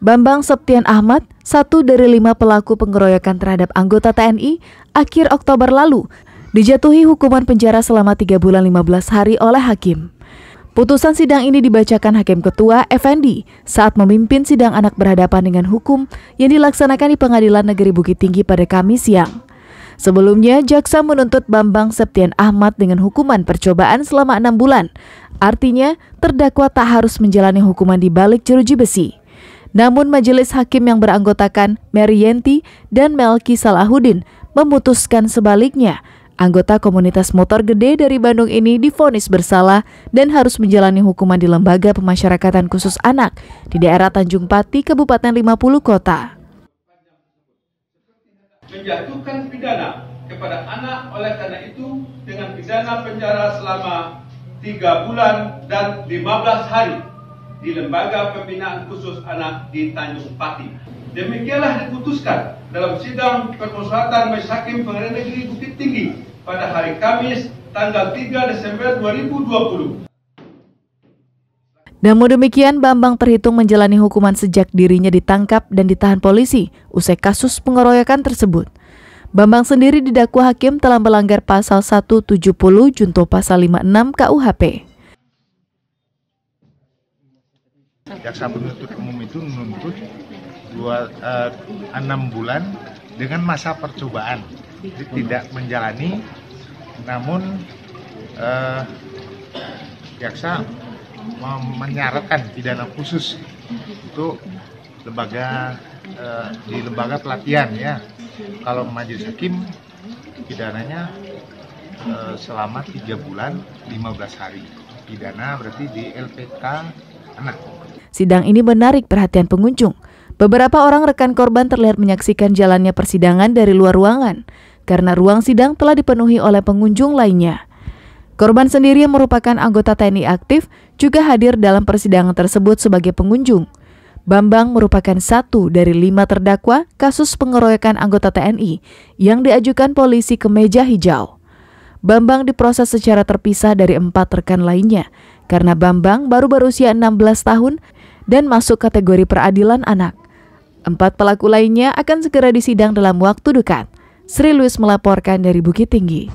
Bambang Septian Ahmad, satu dari lima pelaku pengeroyokan terhadap anggota TNI, akhir Oktober lalu dijatuhi hukuman penjara selama 3 bulan 15 hari oleh hakim. Putusan sidang ini dibacakan Hakim Ketua Effendi saat memimpin sidang anak berhadapan dengan hukum yang dilaksanakan di Pengadilan Negeri Bukit Tinggi pada Kamis siang. Sebelumnya, jaksa menuntut Bambang Septian Ahmad dengan hukuman percobaan selama enam bulan. Artinya, terdakwa tak harus menjalani hukuman di balik jeruji besi. Namun majelis hakim yang beranggotakan Mary Yenti dan Melki Salahuddin memutuskan sebaliknya. Anggota komunitas motor gede dari Bandung ini difonis bersalah dan harus menjalani hukuman di Lembaga Pemasyarakatan Khusus Anak di daerah Tanjung Pati, Kabupaten 50 Kota. Menjatuhkan pidana kepada anak oleh karena itu dengan pidana penjara selama 3 bulan dan 15 hari di Lembaga Pembinaan Khusus Anak di Tanjung Pati. Demikianlah diputuskan dalam sidang permusyawaratan Majelis Hakim Pengadilan Negeri Bukit Tinggi pada hari Kamis tanggal 3 Desember 2020. Namun demikian, Bambang terhitung menjalani hukuman sejak dirinya ditangkap dan ditahan polisi usai kasus pengeroyokan tersebut. Bambang sendiri didakwa hakim telah melanggar pasal 170 junto pasal 56 KUHP. Jaksa penuntut umum itu menuntut dua eh, enam bulan dengan masa percobaan. Tidak menjalani namun eh, jaksa menyarankan pidana khusus untuk lembaga eh, di lembaga pelatihan ya. Kalau majelis hakim pidananya eh, selama tiga bulan 15 hari. Pidana berarti di LPK anak Sidang ini menarik perhatian pengunjung. Beberapa orang rekan korban terlihat menyaksikan jalannya persidangan dari luar ruangan karena ruang sidang telah dipenuhi oleh pengunjung lainnya. Korban sendiri yang merupakan anggota TNI aktif juga hadir dalam persidangan tersebut sebagai pengunjung. Bambang merupakan satu dari lima terdakwa kasus pengeroyokan anggota TNI yang diajukan polisi ke meja hijau. Bambang diproses secara terpisah dari empat rekan lainnya karena Bambang baru berusia 16 tahun dan masuk kategori peradilan anak. Empat pelaku lainnya akan segera disidang dalam waktu dekat. Sri Luis melaporkan dari Bukit Tinggi.